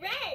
Red.